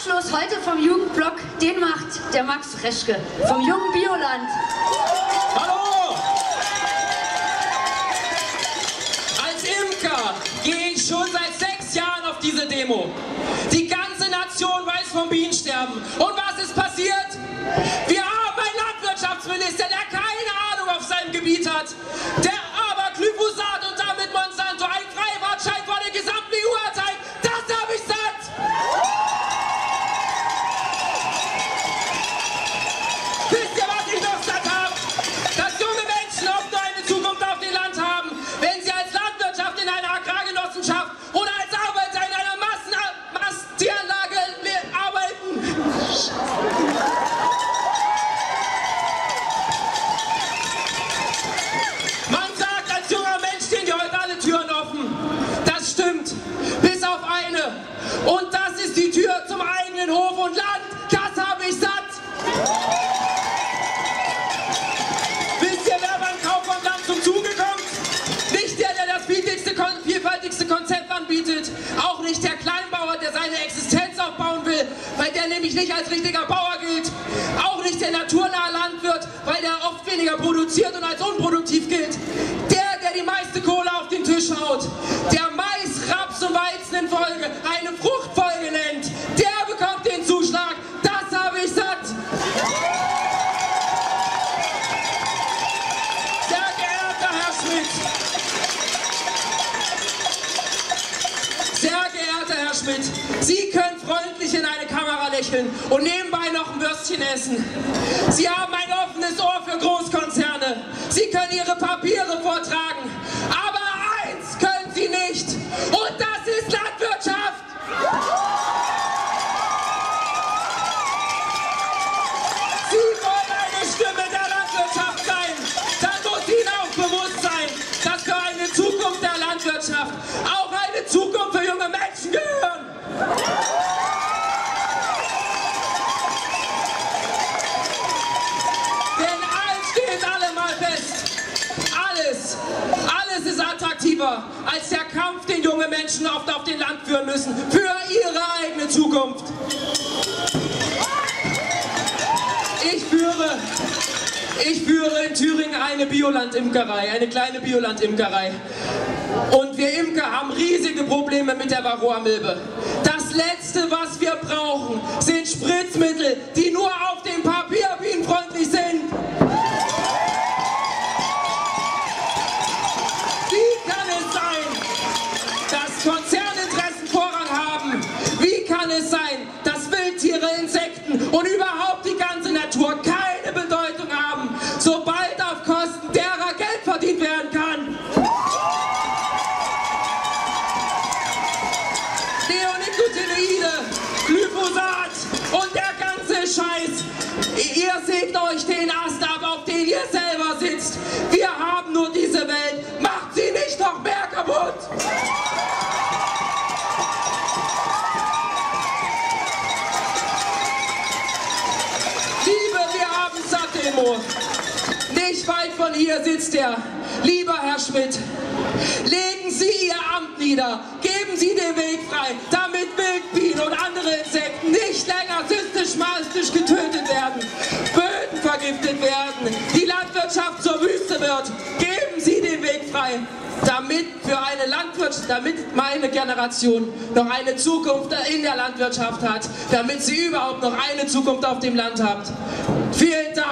Abschluss heute vom Jugendblock, den macht der Max Reschke vom Jungen Bioland. Hallo! Als Imker gehe ich schon seit sechs Jahren auf diese Demo. Die ganze Nation weiß vom Bienensterben. Und was ist passiert? Wir haben einen Landwirtschaftsminister, der keine Ahnung auf seinem Gebiet hat, der Auch nicht der Kleinbauer, der seine Existenz aufbauen will, weil der nämlich nicht als richtiger Bauer gilt. Auch nicht der naturnahe Landwirt, weil der oft weniger produziert und als unproduktiv gilt. Der, der die meiste Kohle auf den Tisch haut. Der Mais, Raps und Weizen in Folge eine Fruchtfolge Schmidt, Sie können freundlich in eine Kamera lächeln und nebenbei noch ein Würstchen essen. Sie haben ein offenes Ohr für Großkonzerne. Sie können Ihre Papiere vortragen. Attraktiver als der Kampf, den junge Menschen oft auf den Land führen müssen. Für ihre eigene Zukunft. Ich führe, ich führe in Thüringen eine Bioland-Imkerei, eine kleine Bioland-Imkerei. Und wir Imker haben riesige Probleme mit der Varroa-Milbe. Wildtiere, Insekten und überhaupt die ganze Natur keine Bedeutung haben, sobald auf Kosten derer Geld verdient werden kann? Neonicotinoide, Glyphosat und der ganze Scheiß. Ihr sägt euch den Ast ab, auf den ihr selber sitzt. Wir haben nur diese Welt. Macht sie nicht noch mehr kaputt! Sattdemo. Nicht weit von hier sitzt er. Lieber Herr Schmidt, legen Sie Ihr Amt nieder. Geben Sie den Weg frei, damit Wildbienen und andere Insekten nicht länger systematisch getötet werden, Böden vergiftet werden, die Landwirtschaft zur Wüste wird. Frei, damit für eine Landwirtschaft, damit meine Generation noch eine Zukunft in der Landwirtschaft hat, damit sie überhaupt noch eine Zukunft auf dem Land hat. Vielen Dank.